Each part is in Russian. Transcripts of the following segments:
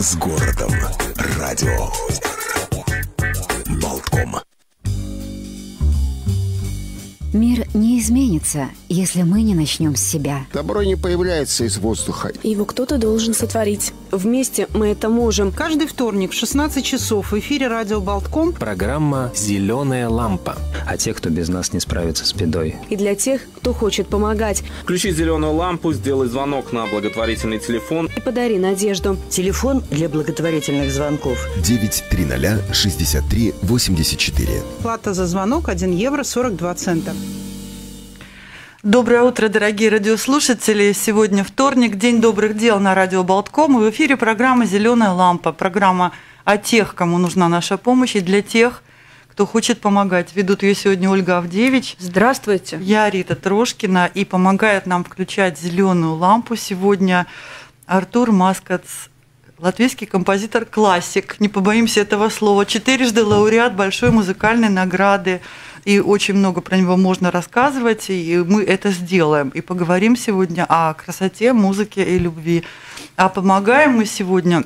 С городом. Радио. Болтком. Мир не изменится, если мы не начнем с себя. Добро не появляется из воздуха. Его кто-то должен сотворить. Вместе мы это можем. Каждый вторник в 16 часов в эфире радио Болтком Программа «Зеленая лампа». А те, кто без нас не справится с бедой. И для тех, кто хочет помогать. Включи зеленую лампу, сделай звонок на благотворительный телефон. И подари надежду. Телефон для благотворительных звонков. 930 63 84. Плата за звонок 1 евро 42 цента. Доброе утро, дорогие радиослушатели. Сегодня вторник, День добрых дел на радио Болтком. И в эфире программа «Зеленая лампа». Программа о тех, кому нужна наша помощь, и для тех, кто хочет помогать. Ведут ее сегодня Ольга Авдевич. Здравствуйте. Я Рита Трошкина. И помогает нам включать зеленую лампу сегодня Артур Маскац, латвийский композитор классик. Не побоимся этого слова. Четырежды лауреат большой музыкальной награды и очень много про него можно рассказывать, и мы это сделаем. И поговорим сегодня о красоте, музыке и любви. А помогаем мы сегодня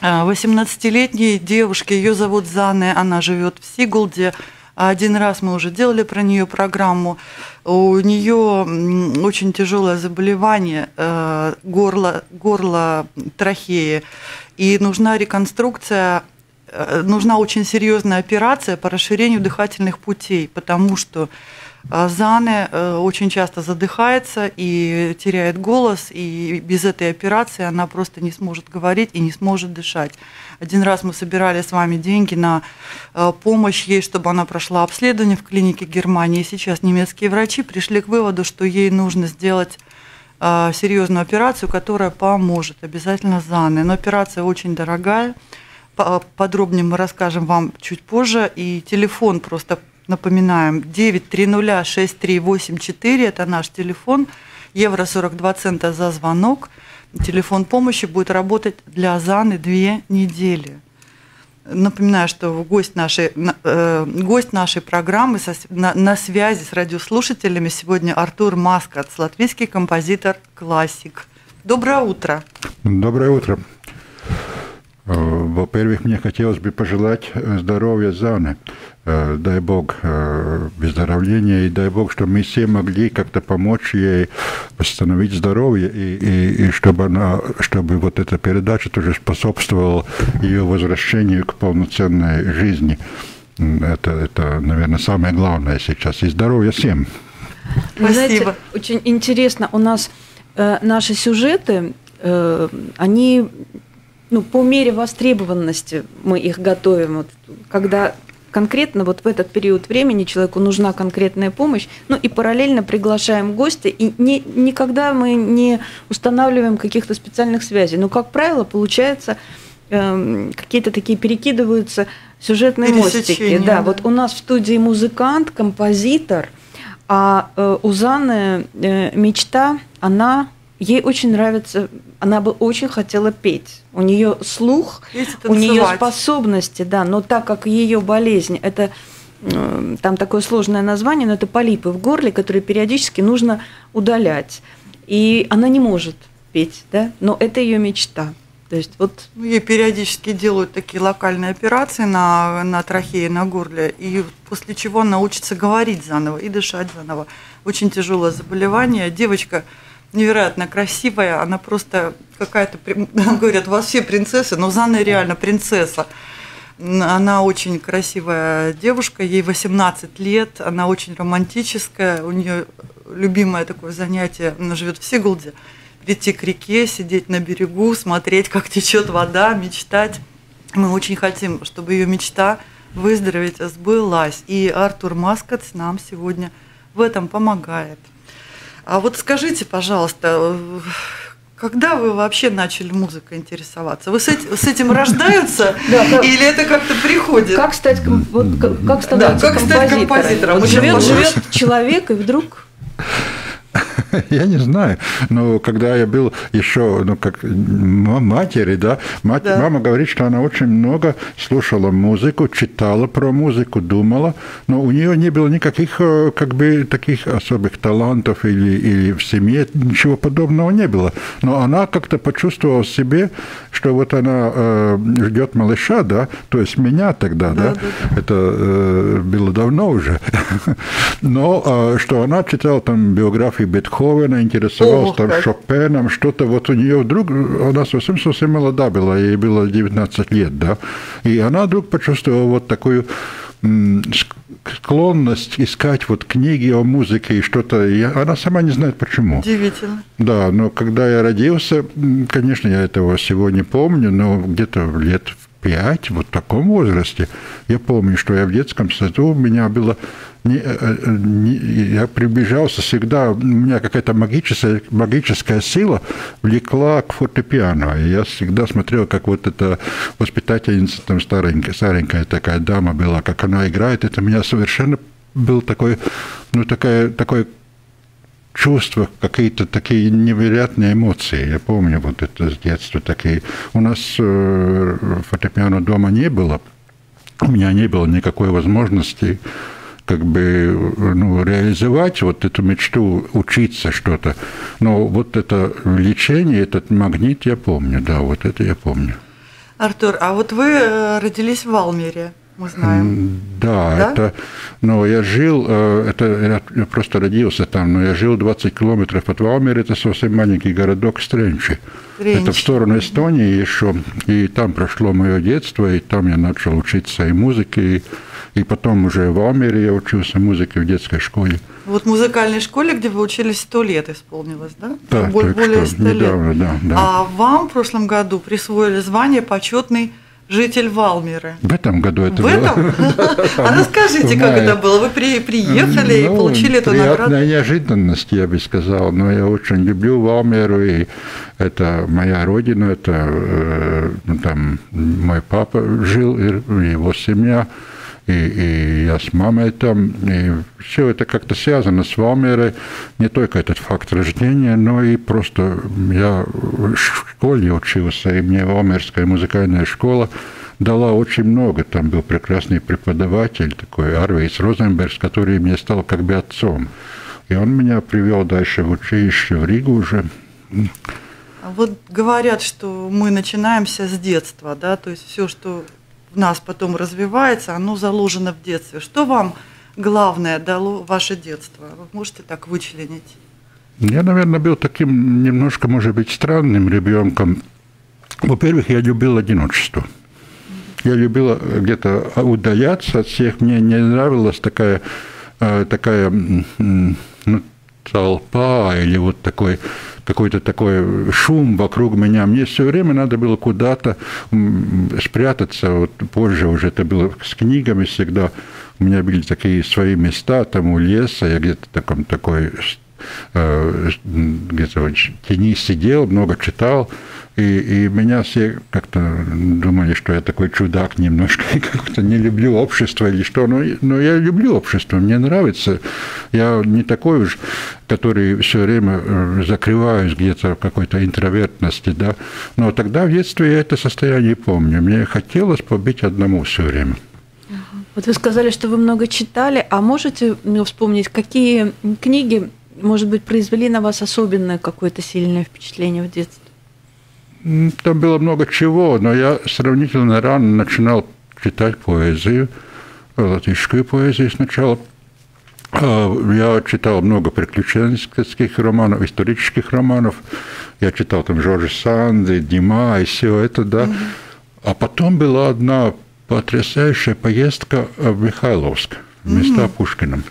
18-летней девушке, ее зовут Зане, она живет в Сигулде. Один раз мы уже делали про нее программу. У нее очень тяжелое заболевание горла, горла трахеи, и нужна реконструкция нужна очень серьезная операция по расширению дыхательных путей, потому что Зане очень часто задыхается и теряет голос, и без этой операции она просто не сможет говорить и не сможет дышать. Один раз мы собирали с вами деньги на помощь ей, чтобы она прошла обследование в клинике Германии. Сейчас немецкие врачи пришли к выводу, что ей нужно сделать серьезную операцию, которая поможет обязательно Зане. Но операция очень дорогая. Подробнее мы расскажем вам чуть позже. И телефон просто напоминаем 9306384, это наш телефон, евро 42 цента за звонок. Телефон помощи будет работать для Заны две недели. Напоминаю, что гость нашей, э, гость нашей программы со, на, на связи с радиослушателями сегодня Артур Маскац, латвийский композитор классик. Доброе утро. Доброе утро. Во-первых, мне хотелось бы пожелать здоровья Заны. Дай Бог выздоровления, и дай Бог, чтобы мы все могли как-то помочь ей восстановить здоровье, и, и, и чтобы, она, чтобы вот эта передача тоже способствовала ее возвращению к полноценной жизни. Это, это, наверное, самое главное сейчас. И здоровья всем. Вы знаете, очень интересно, у нас э, наши сюжеты, э, они ну, по мере востребованности мы их готовим. Вот, когда конкретно вот в этот период времени человеку нужна конкретная помощь, ну и параллельно приглашаем гостя, и не, никогда мы не устанавливаем каких-то специальных связей. Но, как правило, получается, э, какие-то такие перекидываются сюжетные мостики. Да, да, вот у нас в студии музыкант, композитор, а э, у Заны э, мечта, она ей очень нравится, она бы очень хотела петь. У нее слух, у нее способности, да, но так как ее болезнь, это там такое сложное название, но это полипы в горле, которые периодически нужно удалять. И она не может петь, да, но это ее мечта. То есть вот... Ну, ей периодически делают такие локальные операции на, на трахее, на горле, и после чего она учится говорить заново и дышать заново. Очень тяжелое заболевание. Девочка невероятно красивая, она просто какая-то, говорят, у вас все принцессы, но Зана реально принцесса. Она очень красивая девушка, ей 18 лет, она очень романтическая, у нее любимое такое занятие, она живет в Сигулде, прийти к реке, сидеть на берегу, смотреть, как течет вода, мечтать. Мы очень хотим, чтобы ее мечта выздороветь сбылась. И Артур Маскац нам сегодня в этом помогает. А вот скажите, пожалуйста, когда вы вообще начали музыкой интересоваться? Вы с этим, с этим рождаются или это как-то приходит? Как стать, вот, как становиться да, как стать композитором? Вот живет, живет человек и вдруг Я не знаю. Но когда я был еще, ну, как матери, да, мать, да, мама говорит, что она очень много слушала музыку, читала про музыку, думала, но у нее не было никаких, э, как бы, таких особых талантов или, или в семье, ничего подобного не было. Но она как-то почувствовала в себе, что вот она э, ждет малыша, да, то есть меня тогда, да, да, да. это э, было давно уже, но э, что она читала там биографии Бетховена, интересовалась там как. Шопеном, что-то вот у нее вдруг, она совсем-совсем молода была, ей было 19 лет, да, и она вдруг почувствовала вот такую склонность искать вот книги о музыке и что-то. Она сама не знает почему. Удивительно. Да, но когда я родился, конечно, я этого всего не помню, но где-то лет в пять, вот в таком возрасте, я помню, что я в детском саду, у меня было не, э, э, не, я приближался всегда, у меня какая-то магическая, магическая сила влекла к фортепиано. И я всегда смотрел, как вот эта воспитательница, там старенькая, старенькая такая дама была, как она играет. Это меня совершенно был такой, ну, такая, такой чувства, какие-то такие невероятные эмоции. Я помню вот это с детства такие. У нас э, фортепиано дома не было, у меня не было никакой возможности как бы ну, реализовать вот эту мечту, учиться что-то. Но вот это лечение, этот магнит я помню, да, вот это я помню. Артур, а вот вы э, родились в Валмере мы знаем. Да, да? это, но я жил, э, это я просто родился там, но я жил 20 километров от Валмера, это совсем маленький городок Стренчи. Стренчи. Это в сторону Эстонии еще, и там прошло мое детство, и там я начал учиться и музыке, и, и потом уже в Валмере я учился музыке в детской школе. Вот в музыкальной школе, где вы учились, сто лет исполнилось, да? Да, более, что, недавно, лет. Да, да. А вам в прошлом году присвоили звание почетный житель Валмеры. В этом году это в было. Этом? А расскажите, как это было? Вы при, приехали и ну, получили эту награду? Приятная неожиданность, я бы сказал. Но я очень люблю Валмеру, и это моя родина, это э, ну, там мой папа жил, и его семья и, и я с мамой там, и все это как-то связано с Валмерой, не только этот факт рождения, но и просто я в школе учился, и мне Валмерская музыкальная школа дала очень много. Там был прекрасный преподаватель, такой Арвейс Розенберг, который мне стал как бы отцом. И он меня привел дальше в училище в Ригу уже. А вот говорят, что мы начинаемся с детства, да, то есть все, что в нас потом развивается, оно заложено в детстве. Что вам главное дало ваше детство? Вы можете так вычленить? Я, наверное, был таким немножко, может быть, странным ребенком. Во-первых, я любил одиночество. Я любил где-то удаляться от всех. Мне не нравилась такая, э, такая ну, толпа или вот такой какой-то такой шум вокруг меня. Мне все время надо было куда-то спрятаться. Вот позже уже это было с книгами всегда. У меня были такие свои места там у леса. Я где-то таком такой э, где-то в тени сидел, много читал. И, и меня все как-то думали, что я такой чудак немножко, и как-то не люблю общество или что. Но, но я люблю общество, мне нравится. Я не такой уж, который все время э, закрываюсь где-то в какой-то интровертности, да. Но тогда в детстве я это состояние помню. Мне хотелось побыть одному все время. Вот вы сказали, что вы много читали, а можете вспомнить, какие книги, может быть, произвели на вас особенное какое-то сильное впечатление в детстве? Там было много чего, но я сравнительно рано начинал читать поэзию, латышскую поэзию сначала. А, я читал много приключенческих романов, исторических романов. Я читал там Жоржа Санды, Дима и все это, да. А потом была одна потрясающая поездка в Михайловск места. Пушкиным.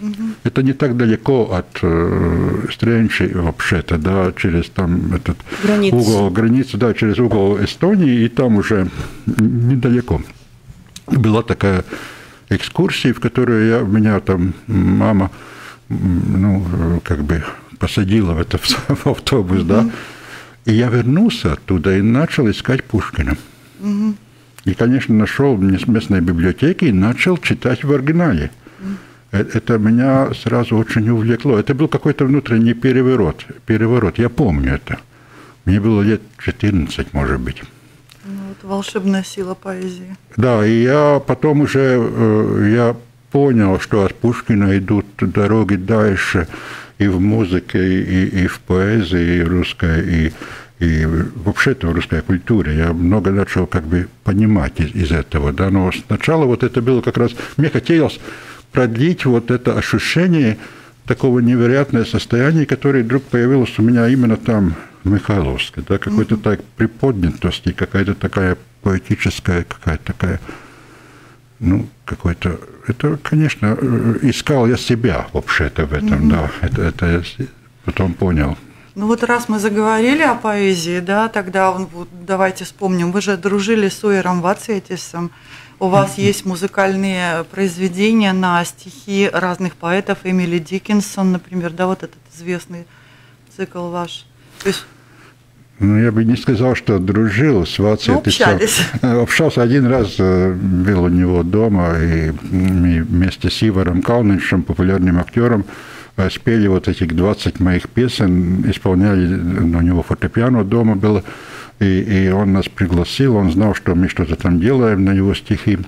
Это не так далеко от э, Стрэнчи вообще-то, да, через там этот границу. угол границы, да, через угол Эстонии, и там уже недалеко. Была такая экскурсия, в которую я, меня там мама, ну, как бы посадила в этот в автобус, mm-hmm. да, и я вернулся оттуда и начал искать Пушкина. Mm-hmm. И, конечно, нашел в местной библиотеке и начал читать в оригинале. Это меня сразу очень увлекло. Это был какой-то внутренний переворот. переворот. Я помню это. Мне было лет 14, может быть. Ну, вот волшебная сила поэзии. Да, и я потом уже я понял, что от Пушкина идут дороги дальше и в музыке, и, и в поэзии и русской, и, и вообще-то в русской культуре. Я много начал как бы понимать из, из этого. Да? Но сначала вот это было как раз... Мне хотелось продлить вот это ощущение такого невероятного состояния, которое вдруг появилось у меня именно там, в Михайловске. Да? Какой-то так приподнятости, какая-то такая поэтическая, какая-то такая ну, какой-то... Это, конечно, э, искал я себя вообще-то в этом, mm-hmm. да. Это, это я потом понял. Ну вот раз мы заговорили о поэзии, да, тогда вот, давайте вспомним. Вы же дружили с Уэром Вацетисом. У вас есть музыкальные произведения на стихи разных поэтов. Эмили Диккенсон, например, да, вот этот известный цикл ваш. То есть ну, я бы не сказал, что дружил с Вацей. Ну, общались. Общался один раз, э, был у него дома, и вместе с Иваром Калниншем, популярным актером, спели вот этих 20 моих песен, исполняли, у него фортепиано дома было, и, и он нас пригласил, он знал, что мы что-то там делаем на его стихи,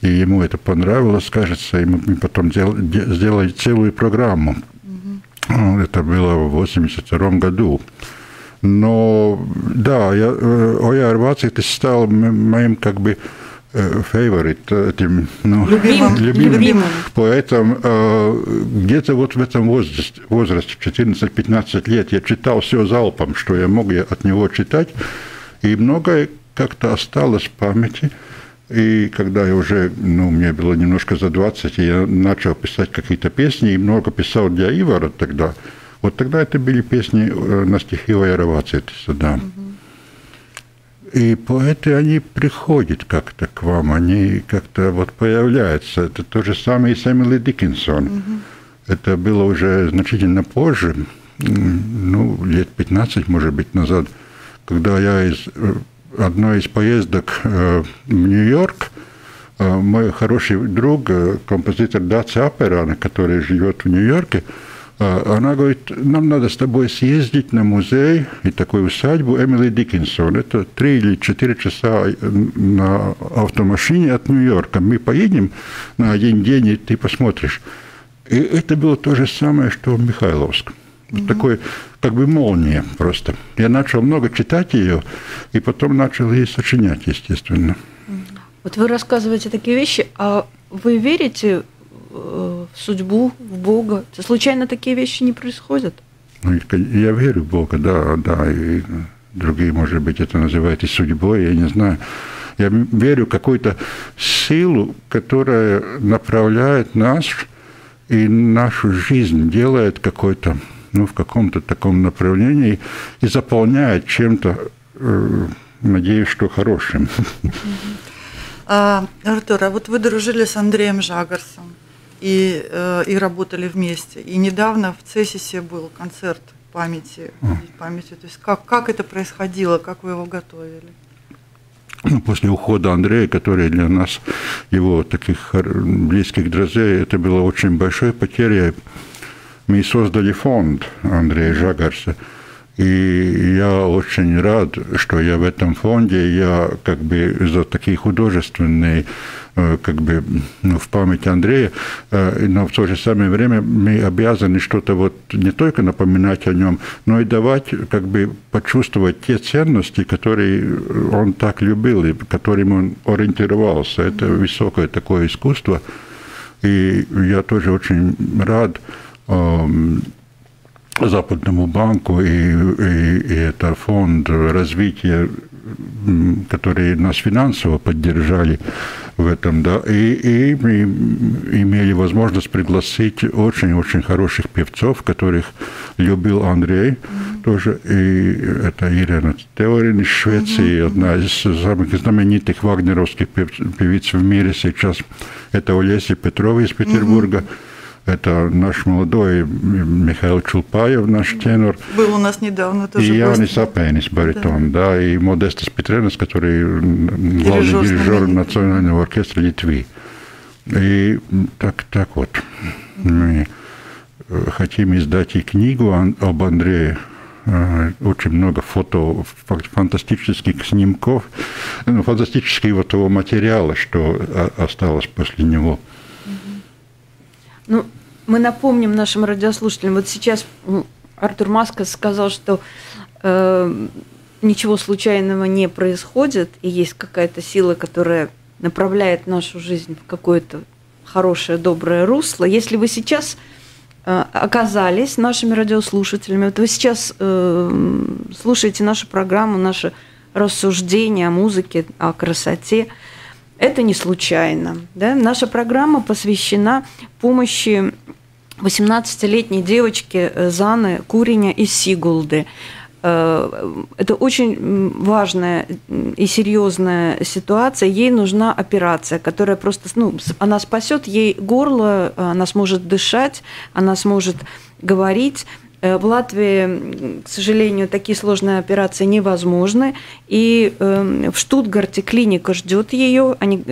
и ему это понравилось, кажется, и мы потом сделали целую программу. Угу. Это было в 82 году. Но да, я, Ояр Вацитис стал моим как бы фейворит, этим ну, любимым, любимым, любимым поэтом. Где-то вот в этом возрасте, возрасте 14-15 лет я читал все залпом, что я мог от него читать, и многое как-то осталось в памяти. И когда я уже, ну, мне было немножко за 20, я начал писать какие-то песни, и много писал для Ивара тогда – вот тогда это были песни э, на стихи Вайровацитиса, да. Угу. И поэты, они приходят как-то к вам, они как-то вот появляются. Это то же самое и с Эмили Диккенсон. Угу. Это было уже значительно позже, ну, лет 15, может быть, назад, когда я из э, одной из поездок э, в Нью-Йорк, мой хороший друг, композитор Даци Аперана, который живет в Нью-Йорке, она говорит, нам надо с тобой съездить на музей и такую усадьбу Эмили Диккенсон. Это три или четыре часа э, на автомашине от Нью-Йорка. Мы поедем на один день, и ты посмотришь. И это было то же самое, что в Михайловск. Угу. Такой, как бы молния просто. Я начал много читать ее, и потом начал ей сочинять, естественно. Вот вы рассказываете такие вещи, а вы верите в судьбу, в Бога. Случайно такие вещи не происходят? Ну, я верю в Бога, да, да, и другие, может быть, это называют и судьбой, я не знаю. Я верю в какую-то силу, которая направляет нас и нашу жизнь делает какой-то, ну, в каком-то таком направлении и заполняет чем-то, э, надеюсь, что хорошим. А, Артур, а вот вы дружили с Андреем Жагарсом и, э, и работали вместе. И недавно в Цесисе был концерт памяти, памяти. То есть как, как это происходило, как вы его готовили? Ну, после ухода Андрея, который для нас, его таких близких друзей, это было очень большой потерей. Мы создали фонд Андрея Жагарса. И я очень рад, что я в этом фонде, я как бы за такие художественные как бы ну, в память Андрея, э, но в то же самое время мы обязаны что-то вот не только напоминать о нем, но и давать, как бы почувствовать те ценности, которые он так любил и которым он ориентировался. Это высокое такое искусство. И я тоже очень рад эм, Западному банку и, и, и это фонд развития, который нас финансово поддержали в этом, да, и, и мы имели возможность пригласить очень-очень хороших певцов, которых любил Андрей mm-hmm. тоже, и это Ирина Теорин из Швеции, mm-hmm. одна из самых знаменитых вагнеровских певиц в мире сейчас, это Олеся Петрова из Петербурга, mm-hmm это наш молодой Михаил Чулпаев, наш тенор. Был у нас недавно тоже. И Янис Апенис, баритон, да. да, и Модестас Петренес, который главный дирижер Национального оркестра Литвы. И так, так вот. Мы э, хотим издать и книгу об Андрее. Э, очень много фото, фантастических снимков, ну, фантастического того материала, что осталось после него. Ну, мы напомним нашим радиослушателям, вот сейчас Артур Маска сказал, что э, ничего случайного не происходит, и есть какая-то сила, которая направляет нашу жизнь в какое-то хорошее, доброе русло. Если вы сейчас э, оказались нашими радиослушателями, вот вы сейчас э, слушаете нашу программу, наши рассуждения о музыке, о красоте, это не случайно. Да? Наша программа посвящена помощи 18-летней девочке э, Заны Куриня из Сигулды. Э, это очень важная и серьезная ситуация. Ей нужна операция, которая просто, ну, она спасет ей горло, она сможет дышать, она сможет говорить. Э, в Латвии, к сожалению, такие сложные операции невозможны. И эм, в Штутгарте клиника ждет ее, они,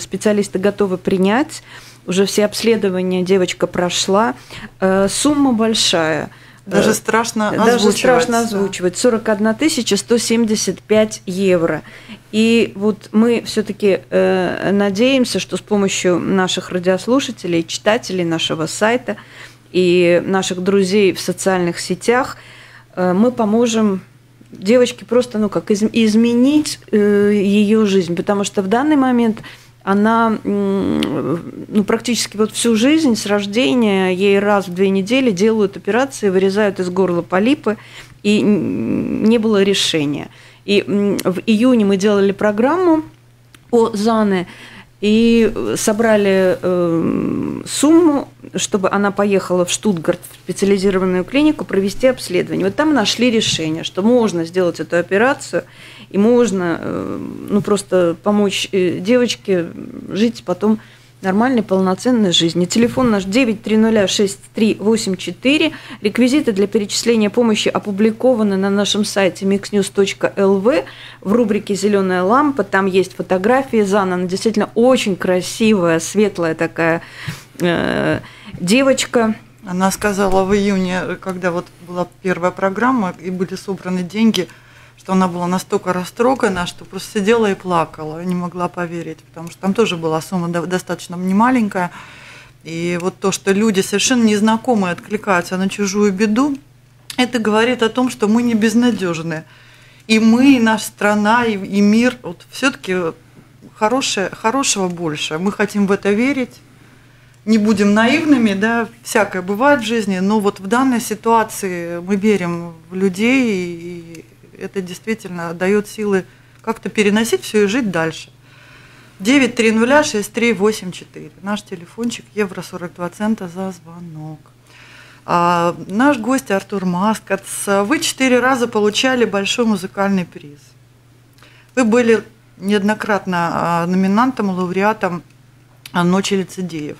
специалисты готовы принять уже все обследования девочка прошла. Э, сумма большая. Даже страшно озвучивать. Даже страшно озвучивать. 41 175 евро. И вот мы все-таки э, надеемся, что с помощью наших радиослушателей, читателей нашего сайта и наших друзей в социальных сетях э, мы поможем девочке просто, ну как, изменить ее жизнь, потому что в данный момент она ну, практически вот всю жизнь с рождения ей раз в две недели делают операции, вырезают из горла полипы, и не было решения. И в июне мы делали программу о Зане, и собрали э, сумму, чтобы она поехала в Штутгарт, в специализированную клинику, провести обследование. Вот там нашли решение, что можно сделать эту операцию – и можно э, ну, просто помочь э, девочке жить потом нормальной, полноценной жизнью. Телефон наш 9306384. Реквизиты для перечисления помощи опубликованы на нашем сайте mixnews.lv в рубрике «Зеленая лампа». Там есть фотографии Зана. Она действительно очень красивая, светлая такая э, девочка. Она сказала в июне, когда вот была первая программа и были собраны деньги – что она была настолько растрогана, что просто сидела и плакала, не могла поверить, потому что там тоже была сумма достаточно немаленькая. И вот то, что люди совершенно незнакомые откликаются на чужую беду, это говорит о том, что мы не безнадежны. И мы, и наша страна, и, и мир, вот все-таки хорошее, хорошего больше. Мы хотим в это верить, не будем наивными, да, всякое бывает в жизни, но вот в данной ситуации мы верим в людей, и это действительно дает силы как-то переносить все и жить дальше. 9306384. Наш телефончик евро 42 цента за звонок. А, наш гость Артур Маскац. Вы четыре раза получали большой музыкальный приз. Вы были неоднократно а, номинантом, лауреатом «Ночи лицедеев»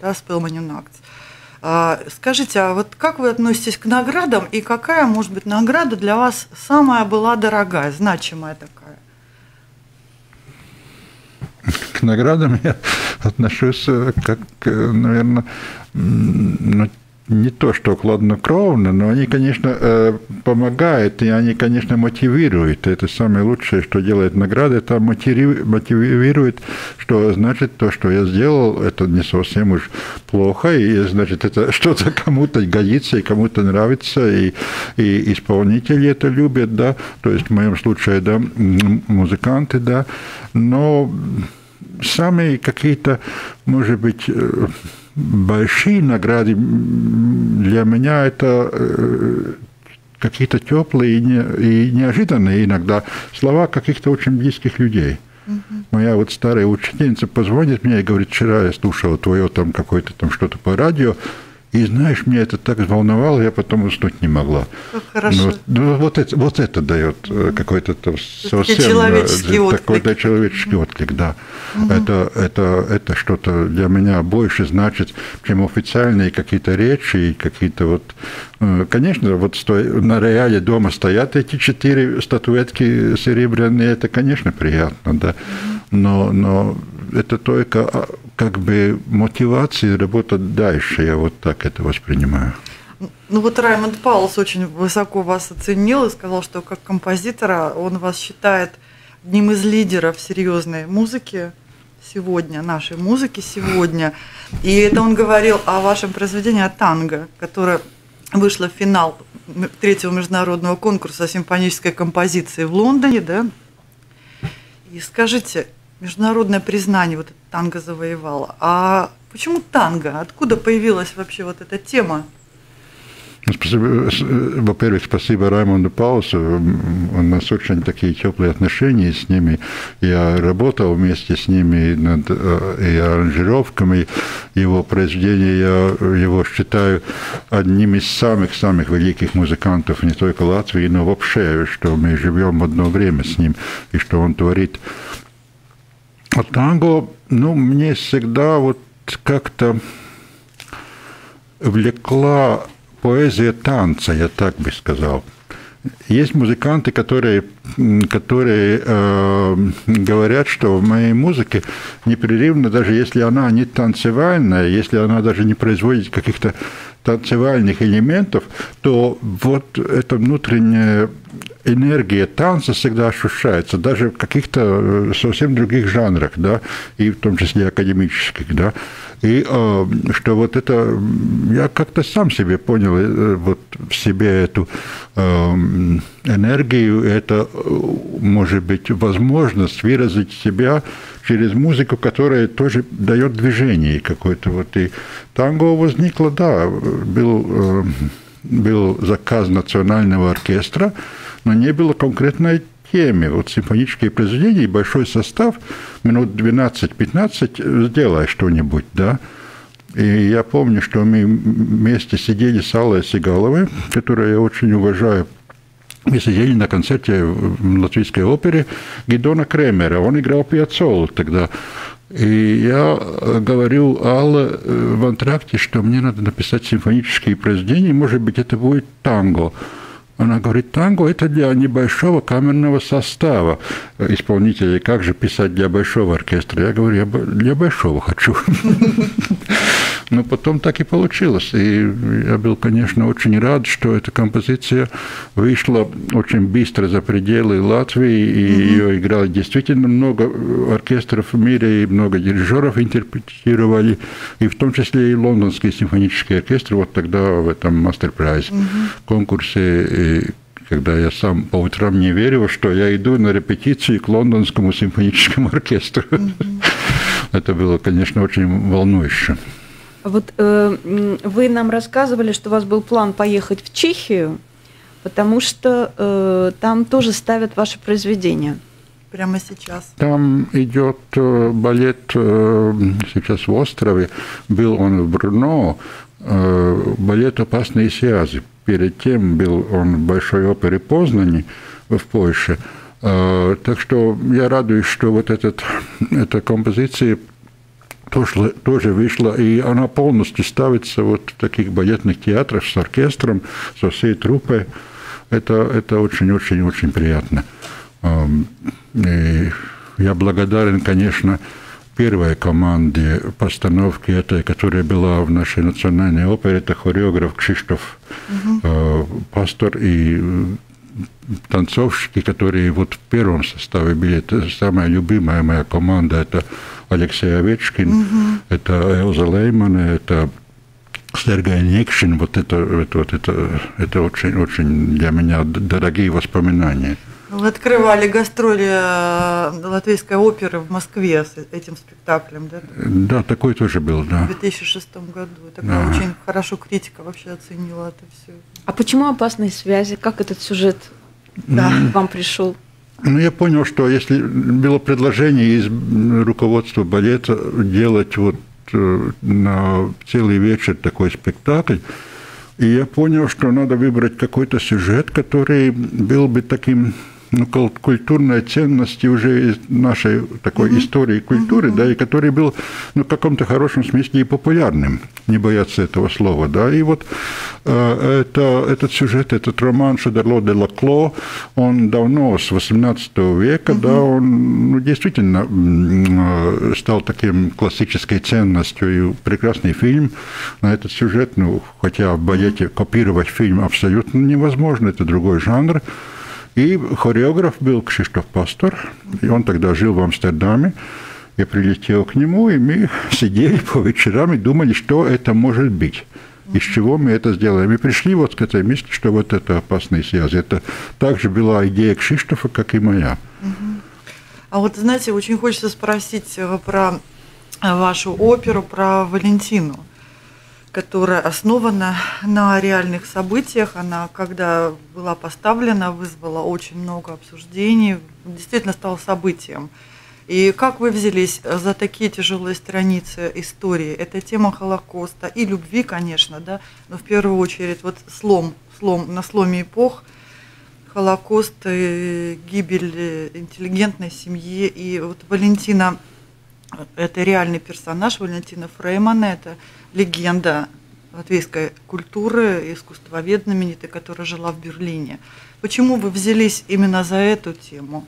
да, с Пелманин Акт. А, скажите, а вот как вы относитесь к наградам и какая, может быть, награда для вас самая была дорогая, значимая такая? К наградам я отношусь э, как, э, наверное, не то, что хладнокровно, но они, конечно, э, помогают, и они, конечно, мотивируют. Это самое лучшее, что делает награда, это мотивирует, что значит то, что я сделал, это не совсем уж плохо, и значит, это что-то кому-то годится, и кому-то нравится, и, и исполнители это любят, да, то есть в моем случае, да, музыканты, да, но самые какие-то, может быть, э, большие награды для меня это э, какие-то теплые и неожиданные иногда слова каких-то очень близких людей. Моя вот старая учительница позвонит мне и говорит, вчера я слушала твое там какое-то там что-то по радио, и знаешь, меня это так взволновало, я потом уснуть не могла. хорошо. Ну, ну, вот, это, вот это дает угу. какой-то там совсем человеческий э, такой да, человеческий отклик, да. Угу. Это, это, это что-то для меня больше значит, чем официальные какие-то речи и какие-то вот... Э, конечно, вот сто... на рояле дома стоят эти четыре статуэтки серебряные, это, конечно, приятно, да. Но, но это только как бы мотивации работать дальше, я вот так это воспринимаю. Ну вот Раймонд Паулс очень высоко вас оценил и сказал, что как композитора он вас считает одним из лидеров серьезной музыки сегодня, нашей музыки сегодня. И это он говорил о вашем произведении о танго, которое вышло в финал третьего международного конкурса симфонической композиции в Лондоне, да? И скажите, международное признание вот танго завоевало. А почему танго? Откуда появилась вообще вот эта тема? Ну, спасибо, во-первых, спасибо Раймонду Паусу. У нас очень такие теплые отношения с ними. Я работал вместе с ними над э, и аранжировками его произведения. Я его считаю одним из самых-самых великих музыкантов не только Латвии, но вообще, что мы живем одно время с ним и что он творит. А танго, ну, мне всегда вот как-то влекла поэзия танца, я так бы сказал. Есть музыканты, которые, которые э, говорят, что в моей музыке непрерывно, даже если она не танцевальная, если она даже не производит каких-то танцевальных элементов, то вот эта внутренняя энергия танца всегда ощущается, даже в каких-то э, совсем других жанрах, да, и в том числе академических, да. И э, что вот это, я как-то сам себе понял, э, вот в себе эту э, энергию, это может быть возможность выразить себя через музыку, которая тоже дает движение какое-то. Вот и танго возникло, да, был, э, был заказ национального оркестра, но не было конкретной теме. Вот симфонические произведения и большой состав, минут 12-15 сделай что-нибудь, да. И я помню, что мы вместе сидели с Аллой Сигаловой, которую я очень уважаю, мы сидели на концерте в Латвийской опере Гидона Кремера. Он играл Пиацолу тогда. И я говорю Алле в антракте, что мне надо написать симфонические произведения, может быть, это будет танго. Она говорит, танго – это для небольшого камерного состава исполнителей. Как же писать для большого оркестра? Я говорю, я для большого хочу. Но потом так и получилось. И я был, конечно, очень рад, что эта композиция вышла очень быстро за пределы Латвии, и mm-hmm. ее играли действительно много оркестров в мире, и много дирижеров интерпретировали, и в том числе и лондонский симфонический оркестр, вот тогда в этом мастер-прайз mm-hmm. конкурсе когда я сам по утрам не верил, что я иду на репетиции к лондонскому симфоническому оркестру. Mm-hmm. Это было, конечно, очень волнующе. Вот э, вы нам рассказывали, что у вас был план поехать в Чехию, потому что э, там тоже ставят ваши произведения. Прямо сейчас. Там идет э, балет э, сейчас в острове. Был он в Брно, э, балет «Опасные связи». Перед тем был он в Большой опере Познани в Польше. Так что я радуюсь, что вот этот, эта композиция тоже, тоже вышла, и она полностью ставится вот в таких балетных театрах с оркестром, со всей труппой. Это, это очень-очень-очень приятно. И я благодарен, конечно, первой команде постановки этой, которая была в нашей национальной опере, это хореограф Кшиштоф угу. Пастор и танцовщики, которые вот в первом составе были, это самая любимая моя команда, это Алексей Овечкин, угу. это Элза Лейман, это Сергей Некшин, вот это, это, вот это, это очень, очень для меня дорогие воспоминания. Вы открывали гастроли э, латвийской оперы в Москве с этим спектаклем, да? Да, такой тоже был, да. В 2006 году. Такая да. очень хорошо критика вообще оценила это все. А почему опасные связи? Как этот сюжет да. вам пришел? Ну, я понял, что если было предложение из руководства балета делать вот э, на целый вечер такой спектакль, и я понял, что надо выбрать какой-то сюжет, который был бы таким ну, культурной ценности уже нашей такой mm-hmm. истории культуры, mm-hmm. да, и который был ну, в каком-то хорошем смысле и популярным, не бояться этого слова, да, и вот э, это, этот сюжет, этот роман Шадерло де Лакло, он давно, с 18 века, mm-hmm. да, он ну, действительно э, стал таким классической ценностью, и прекрасный фильм на этот сюжет, ну, хотя в балете копировать фильм абсолютно невозможно, это другой жанр, и хореограф был Кшиштоф Пастор, и он тогда жил в Амстердаме. Я прилетел к нему, и мы сидели по вечерам и думали, что это может быть. Из чего мы это сделаем. И пришли вот к этой мысли, что вот это опасные связи. Это также была идея Кшиштофа, как и моя. А вот, знаете, очень хочется спросить э, про вашу оперу, про Валентину которая основана на реальных событиях. Она, когда была поставлена, вызвала очень много обсуждений, действительно стала событием. И как вы взялись за такие тяжелые страницы истории? Это тема Холокоста и любви, конечно, да, но в первую очередь вот слом, слом на сломе эпох, Холокост, гибель интеллигентной семьи. И вот Валентина, это реальный персонаж, Валентина Фреймана, это легенда латвийской культуры, искусствовед знаменитый, которая жила в Берлине. Почему вы взялись именно за эту тему?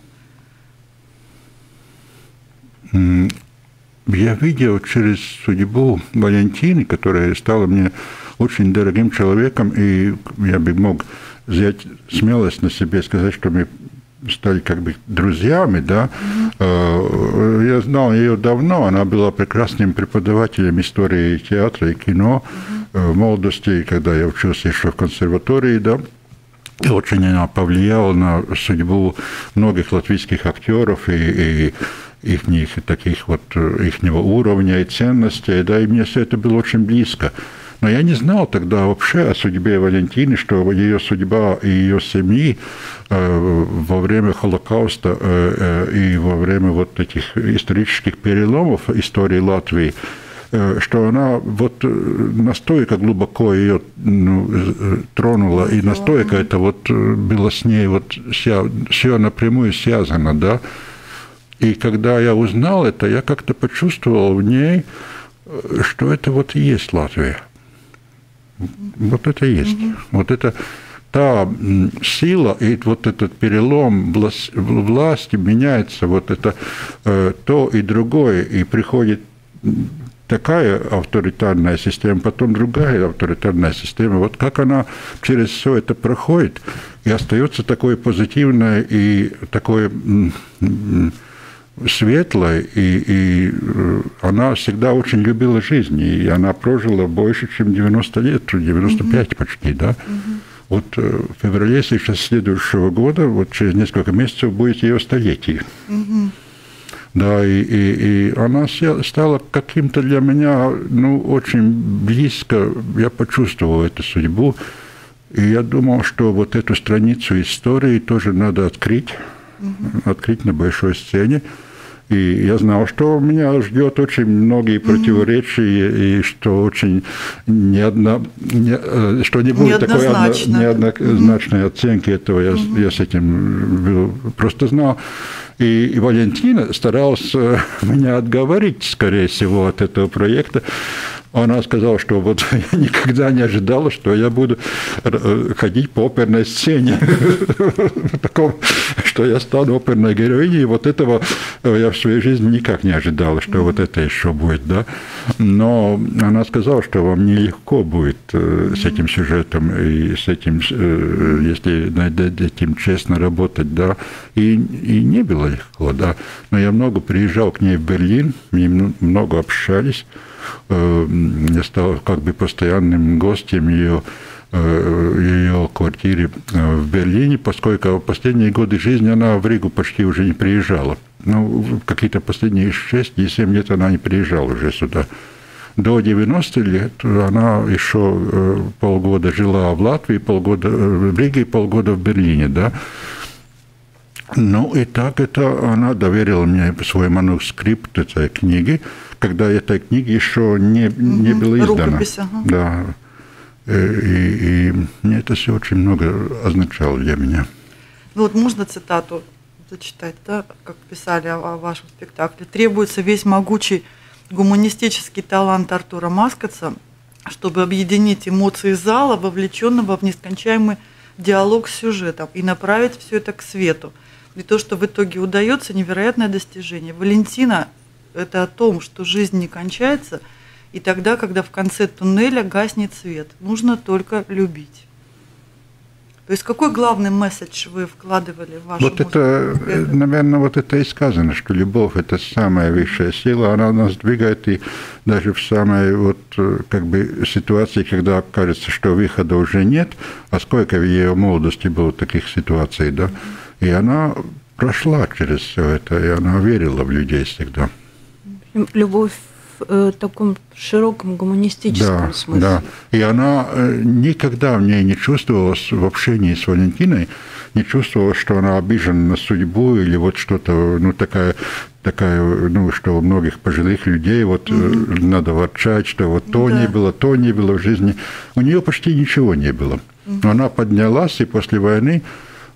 Я видел через судьбу Валентины, которая стала мне очень дорогим человеком, и я бы мог взять смелость на себе сказать, что мы стали как бы друзьями, да. Mm-hmm. Я знал ее давно, она была прекрасным преподавателем истории театра и кино mm-hmm. в молодости, когда я учился еще в консерватории, да. И очень она повлияла на судьбу многих латвийских актеров и, и их таких вот их уровня и ценностей, да, и мне все это было очень близко. Но я не знал тогда вообще о судьбе Валентины, что ее судьба и ее семьи э, во время Холокоста э, э, и во время вот этих исторических переломов истории Латвии, что она вот настолько глубоко ее ну, тронула, и настолько это вот было с ней вот все, все напрямую связано, да. И когда я узнал это, я как-то почувствовал в ней, что это вот и есть Латвия. Вот это есть. Угу. Вот это та сила и вот этот перелом власти меняется, вот это э, то и другое, и приходит такая авторитарная система, потом другая авторитарная система. Вот как она через все это проходит, и остается такое позитивное и такое светлой, и, и э, она всегда очень любила жизнь, и она прожила больше, чем 90 лет, 95 угу. почти, да. Угу. Вот э, в феврале сейчас следующего года, вот через несколько месяцев будет ее столетие. Угу. Да, и, и, и она стала каким-то для меня, ну, очень близко, я почувствовал эту судьбу, и я думал, что вот эту страницу истории тоже надо открыть, угу. открыть на большой сцене, и я знал, что меня ждет очень многие противоречия, mm-hmm. и что очень не одна, не, э, что не будет такой одно, неоднозначной mm-hmm. оценки этого. Я, mm-hmm. я с этим был, просто знал. И, и Валентина старался меня отговорить, скорее всего, от этого проекта. Она сказала, что вот я никогда не ожидала, что я буду э, ходить по оперной сцене, что я стану оперной героиней. И вот этого э, я в своей жизни никак не ожидала, что вот это еще будет, да. Но она сказала, что вам нелегко будет э, с этим сюжетом и с этим, если над этим честно работать, да. И, и не было легко, да. Но я много приезжал к ней в Берлин, мы много общались. Э, я стал как бы постоянным гостем ее э, ее квартире э, в Берлине, поскольку в последние годы жизни она в Ригу почти уже не приезжала. Ну, какие-то последние 6-7 лет она не приезжала уже сюда. До 90 лет она еще полгода жила в Латвии, полгода в Риге, полгода в Берлине, да. Ну и так это она доверила мне свой манускрипт этой книги, когда эта книга еще не, не угу. была издана. Рукопись, ага. Да. Э, и, и мне это все очень много означало для меня. Ну вот можно цитату зачитать, да, как писали о, о вашем спектакле. Требуется весь могучий гуманистический талант Артура Маскотса, чтобы объединить эмоции зала, вовлеченного в нескончаемый диалог с сюжетом, и направить все это к свету. И то, что в итоге удается, невероятное достижение. Валентина – это о том, что жизнь не кончается, и тогда, когда в конце туннеля гаснет свет, нужно только любить. То есть какой главный месседж вы вкладывали в вашу Вот музыку? это, наверное, вот это и сказано, что любовь – это самая высшая сила, она нас двигает и даже в самой вот как бы ситуации, когда кажется, что выхода уже нет, а сколько в ее молодости было таких ситуаций, да, и она прошла через все это, и она верила в людей всегда. Любовь в э, таком широком гуманистическом да, смысле. Да, и она э, никогда в ней не чувствовалась в общении с Валентиной, не чувствовала, что она обижена на судьбу или вот что-то, ну, такая, такая, ну, что у многих пожилых людей вот mm-hmm. надо ворчать, что вот то да. не было, то не было в жизни. У нее почти ничего не было. Mm-hmm. Она поднялась и после войны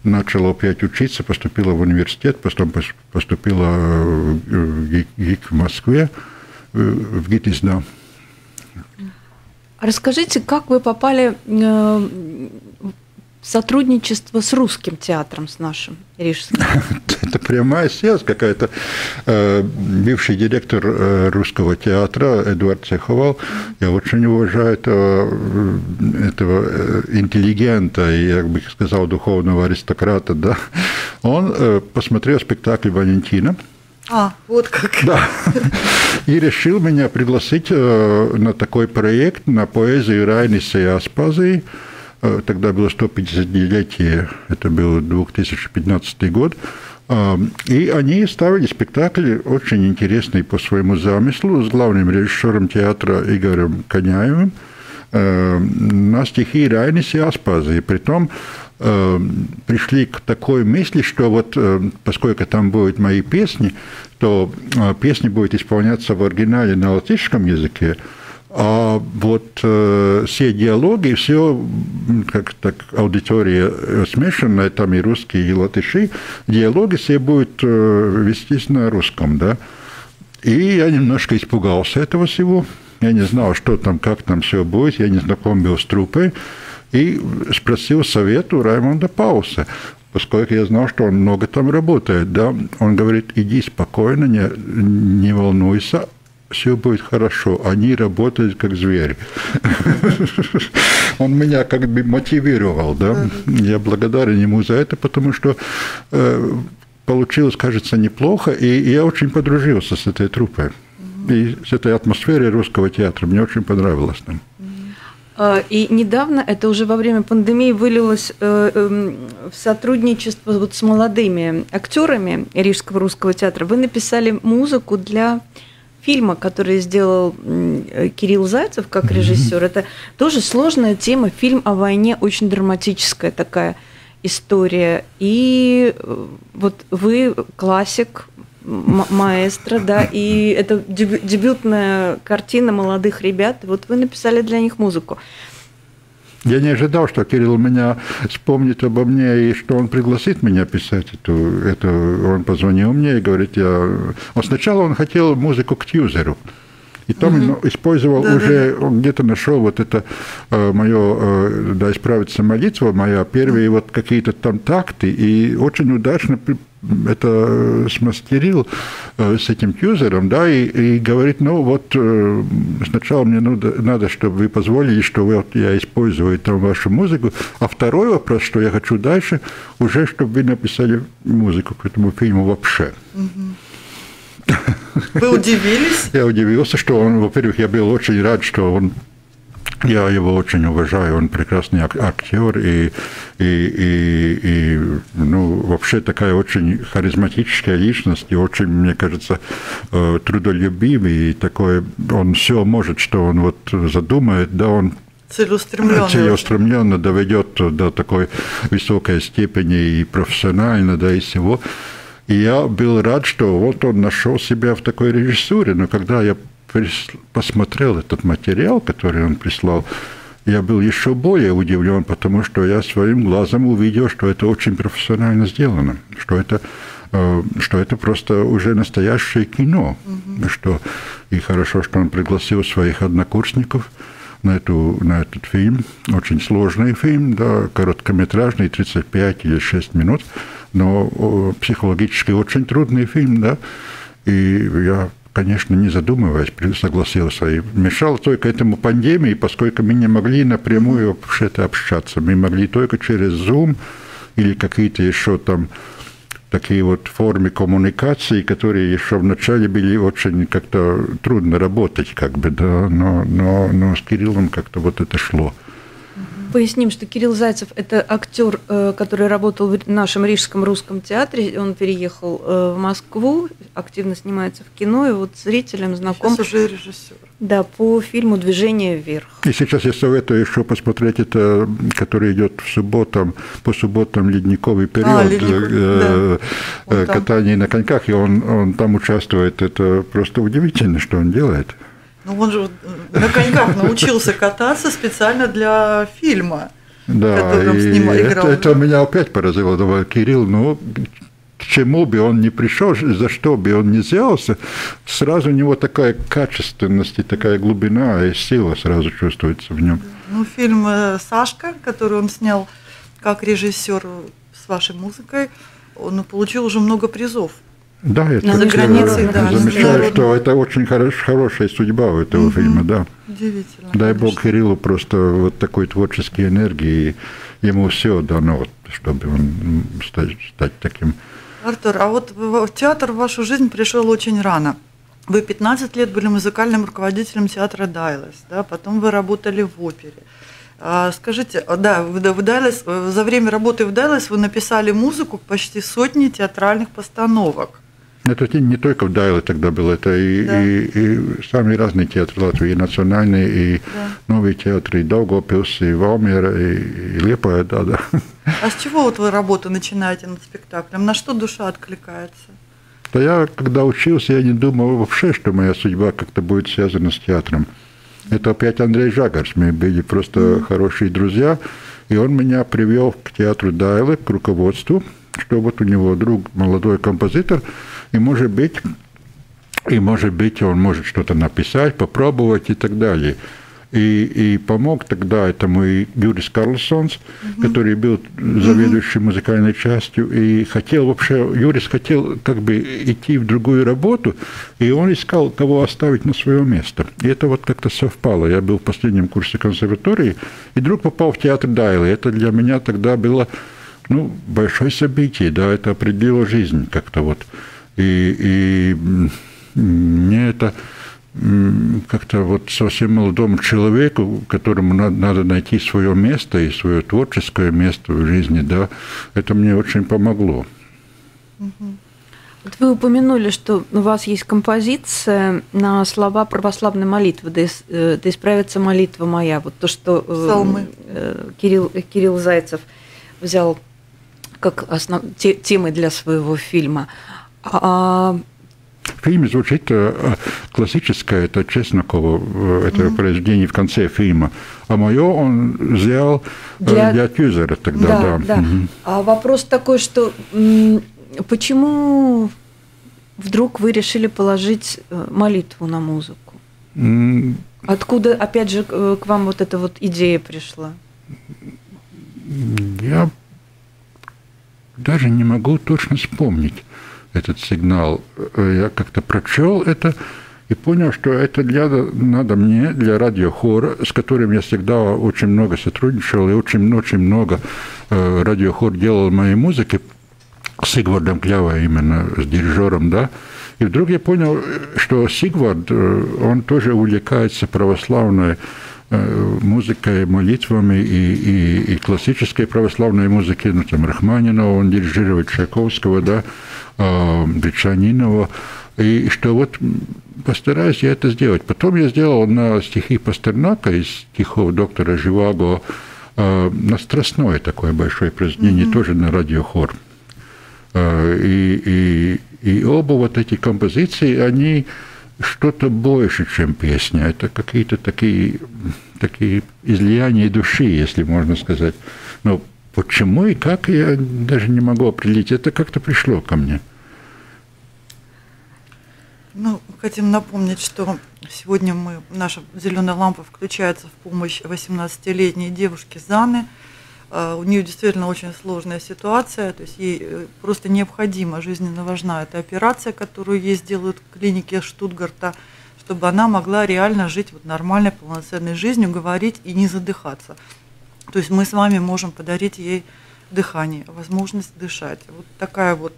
начала опять учиться, поступила в университет, потом поступила в ГИК в Москве, в ГИТИС, да. Расскажите, как вы попали в сотрудничество с русским театром, с нашим рижским? Это прямая связь какая-то. Бывший директор русского театра Эдуард Цеховал, я очень уважаю этого, этого интеллигента и, я бы сказал, духовного аристократа, да. Он посмотрел спектакль «Валентина», а, вот как. Да. И решил меня пригласить на такой проект, на поэзию Райниса и Аспазии. Тогда было 150-летие, это был 2015 год. И они ставили спектакль очень интересный по своему замыслу с главным режиссером театра Игорем Коняевым на стихи Райниса и Аспазии. Притом пришли к такой мысли, что вот поскольку там будут мои песни, то песни будут исполняться в оригинале на латышском языке, а вот э, все диалоги, все, как так, аудитория смешанная, там и русские, и латыши, диалоги все будут э, вестись на русском, да. И я немножко испугался этого всего. Я не знал, что там, как там все будет, я не знаком был с трупой и спросил совет у Раймонда Пауса, поскольку я знал, что он много там работает. Да? Он говорит, иди спокойно, не, не волнуйся, все будет хорошо. Они работают как звери. Он меня как бы мотивировал, да. Я благодарен ему за это, потому что э, получилось, кажется, неплохо, и я очень подружился с этой труппой. И с этой атмосферой русского театра. Мне очень понравилось там. И недавно, это уже во время пандемии, вылилось в сотрудничество вот с молодыми актерами Рижского русского театра. Вы написали музыку для фильма, который сделал Кирилл Зайцев как режиссер. Это тоже сложная тема. Фильм о войне, очень драматическая такая история. И э, вот вы классик, маэстро, да, и это дебютная картина молодых ребят. Вот вы написали для них музыку. Я не ожидал, что Кирилл меня вспомнит обо мне и что он пригласит меня писать эту, эту. Он позвонил мне и говорит, я... Он сначала он хотел музыку к тьюзеру. И там угу. использовал да, уже, да. он где-то нашел вот это э, мое, э, да, исправиться молитва моя, первые вот какие-то там такты, и очень удачно это смастерил э, с этим юзером, да, и, и говорит, ну вот э, сначала мне надо, надо, чтобы вы позволили, что вот я использую там вашу музыку, а второй вопрос, что я хочу дальше, уже чтобы вы написали музыку к этому фильму вообще. Вы удивились? Я удивился, что он, во-первых, я был очень рад, что он я его очень уважаю, он прекрасный актер и, и, и, и ну, вообще такая очень харизматическая личность и очень, мне кажется, э, трудолюбивый и такой, он все может, что он вот задумает, да, он целеустремленно, целеустремленно доведет до такой высокой степени и профессионально, да, и всего. И я был рад, что вот он нашел себя в такой режиссуре, но когда я посмотрел этот материал, который он прислал, я был еще более удивлен, потому что я своим глазом увидел, что это очень профессионально сделано, что это э, что это просто уже настоящее кино, угу. что и хорошо, что он пригласил своих однокурсников на, эту, на этот фильм. Очень сложный фильм, да, короткометражный, 35 или 6 минут, но психологически очень трудный фильм, да. И я конечно, не задумываясь, согласился. И мешал только этому пандемии, поскольку мы не могли напрямую вообще это общаться. Мы могли только через Zoom или какие-то еще там такие вот формы коммуникации, которые еще вначале были очень как-то трудно работать, как бы, да, но, но, но с Кириллом как-то вот это шло. Поясним, что Кирилл Зайцев – это актер, э, который работал в нашем Рижском русском театре. Он переехал э, в Москву, активно снимается в кино, и вот зрителям знаком. Сейчас уже режиссер. Да, по фильму «Движение вверх». И сейчас я советую еще посмотреть это, который идет в субботам, по субботам ледниковый период, а, ледник, э, да. катание на коньках, и он, он там участвует. Это просто удивительно, что он делает. Ну, он же на коньках научился кататься специально для фильма. Да, и снимал, это, это меня опять поразило. Думаю, Кирилл, ну, к чему бы он не пришел, за что бы он не взялся, сразу у него такая качественность и такая глубина и сила сразу чувствуется в нем. Ну, фильм э, «Сашка», который он снял как режиссер с вашей музыкой, он получил уже много призов. Да, это за границей, да. Замечаю, что это очень хорош, хорошая судьба у этого угу. фильма, да. Удивительно. Дай конечно. Бог Кириллу просто вот такой творческой энергии, ему все дано, чтобы он стать, стать таким. Артур, а вот театр в вашу жизнь пришел очень рано. Вы 15 лет были музыкальным руководителем театра Дайлес, да, потом вы работали в опере. А, скажите, да, в Дайлес, за время работы в Дайлес вы написали музыку почти сотни театральных постановок. Это не только в Дайле тогда было, это и, да. и, и самые разные театры Латвии, и национальные, и да. новые театры, и Даугавпилс, и Валмера, и, и Лепая, да, да. А с чего вот вы работу начинаете над спектаклем? На что душа откликается? Да я, когда учился, я не думал вообще, что моя судьба как-то будет связана с театром. Это опять Андрей Жагарс, мы были просто mm. хорошие друзья, и он меня привел к театру Дайле, к руководству, что вот у него друг молодой композитор, и может быть, и может быть он может что-то написать, попробовать и так далее. И, и помог тогда этому и Юрис Карлсонс, угу. который был заведующим музыкальной частью, и хотел вообще, Юрис хотел как бы идти в другую работу, и он искал, кого оставить на свое место. И это вот как-то совпало. Я был в последнем курсе консерватории, и вдруг попал в театр Дайла. Это для меня тогда было ну, большое событие, да, это определило жизнь как-то вот. И, и мне это как-то вот совсем молодому человеку, которому надо, надо найти свое место и свое творческое место в жизни, да, это мне очень помогло. Вот вы упомянули, что у вас есть композиция на слова православной молитвы, да, э, да исправится молитва моя. Вот то, что э, Псалмы. Кирилл, Кирилл Зайцев взял как основ... темы для своего фильма. А... В фильме звучит э, классическое, это Чеснокова, э, это mm-hmm. произведение в конце фильма. А мое он взял э, для, для Тюзера тогда, да. да. да. Mm-hmm. А вопрос такой, что почему вдруг вы решили положить молитву на музыку? Mm. Откуда, опять же, к вам вот эта вот идея пришла? Я даже не могу точно вспомнить этот сигнал. Э, я как-то прочел это и понял, что это для, надо мне, для радиохора, с которым я всегда очень много сотрудничал, и очень-очень много э, радиохор делал моей музыки, с Игвардом Клява именно, с дирижером, да, и вдруг я понял, что Сигвард, э, он тоже увлекается православной Э, музыкой, молитвами и, и, и классической православной музыки, ну, там, Рахманинова, он дирижирует Чайковского, да, э, и что вот постараюсь я это сделать. Потом я сделал на стихи Пастернака из стихов доктора Живаго э, на страстное такое большое произведение, mm-hmm. тоже на радиохор. Э, и, и, и оба вот эти композиции, они что-то больше, чем песня. Это какие-то такие, такие излияния души, если можно сказать. Но почему и как, я даже не могу определить. Это как-то пришло ко мне. Ну, хотим напомнить, что сегодня мы, наша зеленая лампа включается в помощь 18-летней девушке Заны. А, у нее действительно очень сложная ситуация, то есть ей э, просто необходима, жизненно важна эта операция, которую ей сделают в клинике Штутгарта, чтобы она могла реально жить вот нормальной, полноценной жизнью, говорить и не задыхаться. То есть мы с вами можем подарить ей дыхание, возможность дышать. Вот такая вот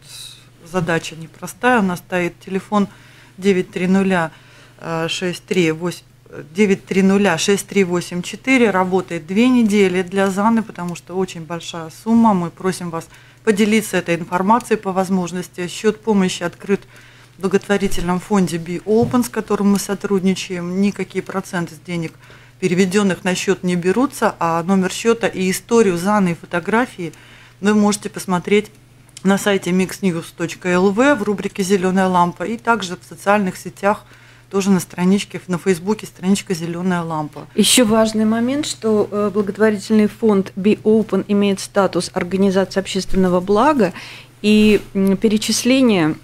задача непростая. У нас стоит телефон 930 638 930-6384 работает две недели для ЗАНы, потому что очень большая сумма. Мы просим вас поделиться этой информацией по возможности. Счет помощи открыт в благотворительном фонде Be Open, с которым мы сотрудничаем. Никакие проценты с денег, переведенных на счет, не берутся, а номер счета и историю ЗАНы и фотографии вы можете посмотреть на сайте mixnews.lv в рубрике «Зеленая лампа» и также в социальных сетях, тоже на страничке, на Фейсбуке страничка «Зеленая лампа». Еще важный момент, что э, благотворительный фонд Be Open имеет статус организации общественного блага, и перечисление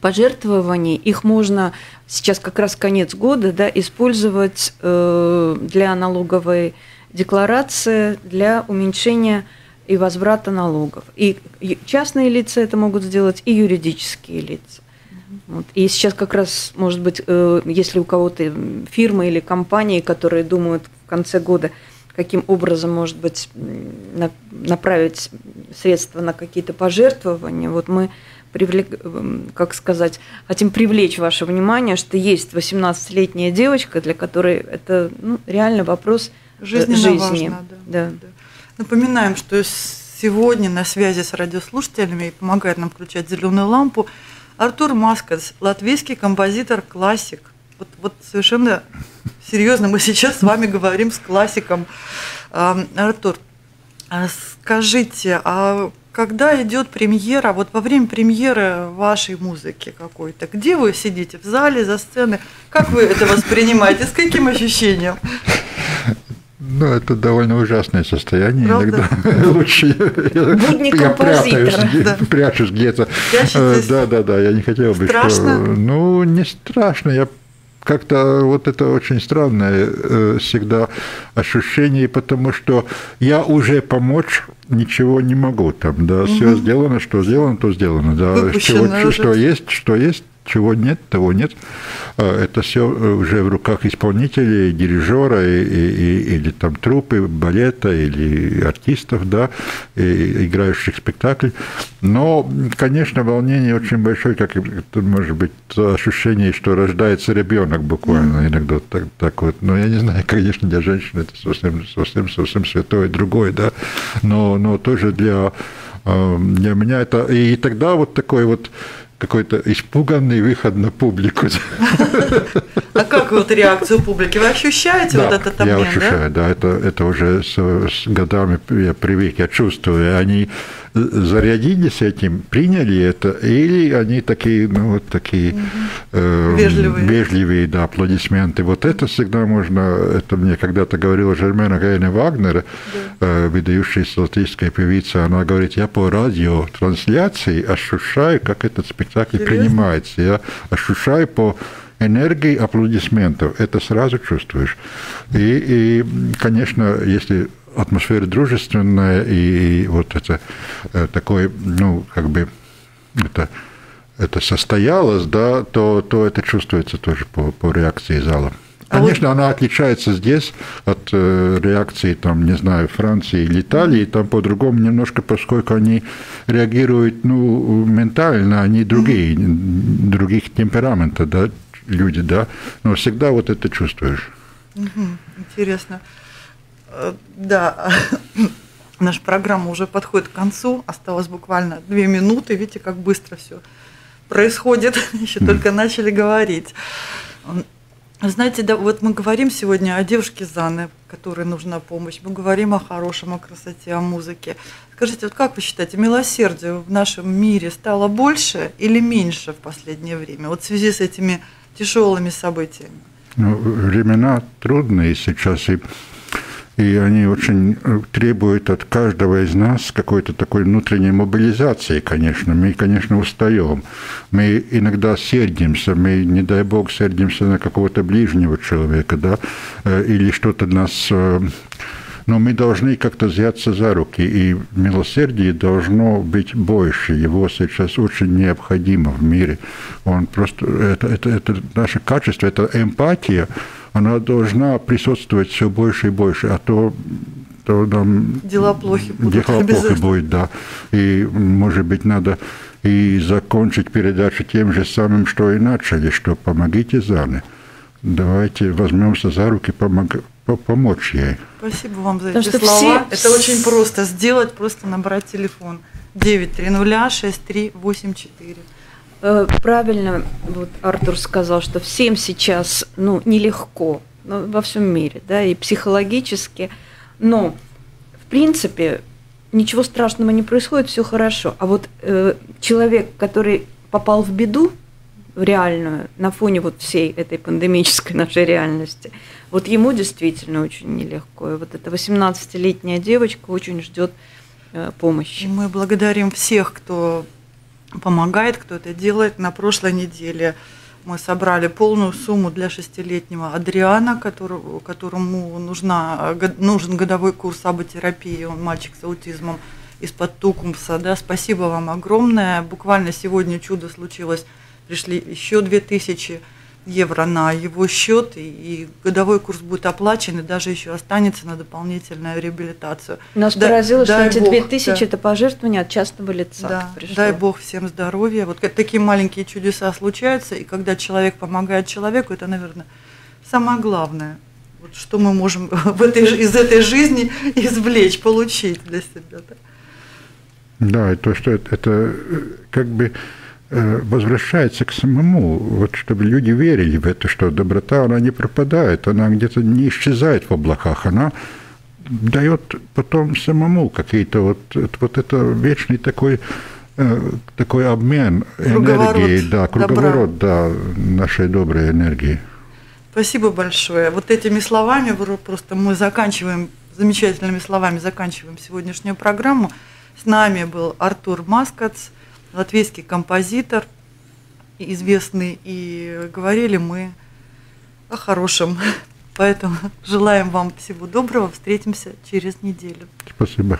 пожертвований, их можно сейчас как раз конец года да, использовать э, для налоговой декларации, для уменьшения и возврата налогов. И частные лица это могут сделать, и юридические лица. Вот. И сейчас как раз, может быть, э, если у кого-то фирмы или компании, которые думают в конце года, каким образом, может быть, направить средства на какие-то пожертвования, вот мы привлек, как сказать, хотим привлечь ваше внимание, что есть 18-летняя девочка, для которой это ну, реально вопрос э, жизни. Важно, да. Да. Напоминаем, что сегодня на связи с радиослушателями и помогает нам включать зеленую лампу Артур Маскас, латвийский композитор, классик. Вот, вот совершенно серьезно мы сейчас с вами говорим с классиком. Артур, а скажите, а когда идет премьера, вот во время премьеры вашей музыки какой-то, где вы сидите, в зале, за сценой, как вы это воспринимаете, с каким ощущением? Ну, это довольно ужасное состояние. Правда? Иногда лучше я, я прятаюсь, да. прячусь где-то. Прячетесь? Да, да, да. Я не хотел бы, страшно? что. Ну, не страшно. Я как-то вот это очень странное э, всегда ощущение, потому что я уже помочь ничего не могу там, да, угу. все сделано, что сделано, то сделано, да, чего, что есть, что есть, чего нет, того нет. А, это все э, уже в руках исполнителей, дирижера и, и, или там трупы, балета или артистов, да, и, играющих спектакль. Но, конечно, волнение очень большое, как это может быть ощущение, что рождается ребенок буквально иногда так, так вот. Но я не знаю, конечно, для женщин это совсем, совсем, совсем святое другое, да. Но, но тоже для, э, для меня это... И тогда вот такой вот какой-то испуганный выход на публику. А как вот реакцию публики? Вы ощущаете да, вот этот обмен, я ощущаю, да? да, это, это уже с, с годами я привык, я чувствую. Они зарядились этим, приняли это, или они такие, ну, вот такие э, вежливые. вежливые, да, аплодисменты. Вот это всегда можно, это мне когда-то говорила Жермена Гайна Вагнер, да. э, выдающаяся латвийская певица, она говорит, я по радио трансляции ощущаю, как этот спектакль Серьезно? принимается. Я ощущаю по энергии аплодисментов. Это сразу чувствуешь. И, и конечно, если атмосфера дружественная, и вот это э, такой, ну, как бы, это, это состоялось, да, то, то это чувствуется тоже по, по реакции зала. А Конечно, она отличается здесь от э, реакции, там, не знаю, Франции или Италии, там по-другому немножко, поскольку они реагируют, ну, ментально, они другие, mm-hmm. других темперамента, да, люди, да, но всегда вот это чувствуешь. Интересно. Э, да, наша программа уже подходит к концу. Осталось буквально две минуты. Видите, как быстро все происходит. Еще только начали говорить. Знаете, да, вот мы говорим сегодня о девушке Заны, которой нужна помощь. Мы говорим о хорошем, о красоте, о музыке. Скажите, вот как вы считаете, милосердие в нашем мире стало больше или меньше в последнее время? Вот в связи с этими тяжелыми событиями. Ну, времена трудные сейчас, и, и они очень э, требуют от каждого из нас какой-то такой внутренней мобилизации, конечно. Мы, конечно, устаем. Мы иногда сердимся, мы, не дай бог, сердимся на какого-то ближнего человека, да, э, или что-то нас э, но мы должны как-то взяться за руки, и милосердие должно быть больше. Его сейчас очень необходимо в мире. Он просто, это, это, это наше качество, это эмпатия, она должна присутствовать все больше и больше, а то то нам дела плохи будут. Дела плохи будет, да. И, может быть, надо и закончить передачу тем же самым, что и начали, что помогите Зане. Давайте возьмемся за руки, помог, помочь ей. Спасибо вам за эти слова. Все... Это очень просто сделать, просто набрать телефон 9306384. Э, правильно вот Артур сказал, что всем сейчас ну, нелегко ну, во всем мире, да, и психологически, но в принципе ничего страшного не происходит, все хорошо. А вот э, человек, который попал в беду, в реальную, на фоне вот всей этой пандемической нашей реальности, вот ему действительно очень нелегко. И вот эта 18-летняя девочка очень ждет э, помощи. Мы благодарим всех, кто помогает, кто это делает. На прошлой неделе мы собрали полную сумму для шестилетнего Адриана, которому, которому нужна, нужен годовой курс аботерапии. Он мальчик с аутизмом из-под Тукумса. Да, спасибо вам огромное. Буквально сегодня чудо случилось. Пришли еще две тысячи евро на его счет, и, годовой курс будет оплачен, и даже еще останется на дополнительную реабилитацию. Нас да, поразило, что эти две тысячи да. это пожертвование от частного лица. Да, дай Бог всем здоровья. Вот такие маленькие чудеса случаются, и когда человек помогает человеку, это, наверное, самое главное. Вот что мы можем в этой, из этой жизни извлечь, получить для себя. Да, да и то, что это, это э, как бы возвращается к самому, вот чтобы люди верили в это, что доброта, она не пропадает, она где-то не исчезает в облаках, она дает потом самому какие-то вот, вот это вечный такой э, такой обмен энергией, да, круговорот, да, нашей доброй энергии. Спасибо большое. Вот этими словами просто мы заканчиваем, замечательными словами заканчиваем сегодняшнюю программу. С нами был Артур Маскац, латвийский композитор, известный, и говорили мы о хорошем. Поэтому желаем вам всего доброго. Встретимся через неделю. Спасибо.